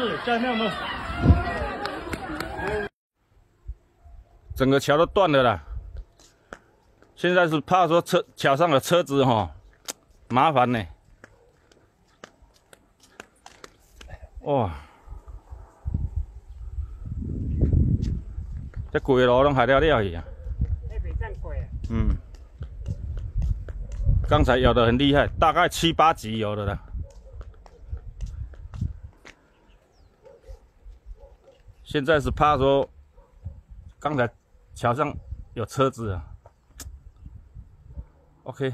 是，下面我们整个桥都断了啦。现在是怕说车桥上的车子哈麻烦呢。哇，这鬼路拢还了了去啊！嗯，刚才咬的很厉害，大概七八级有的了。现在是怕说，刚才桥上有车子啊。OK。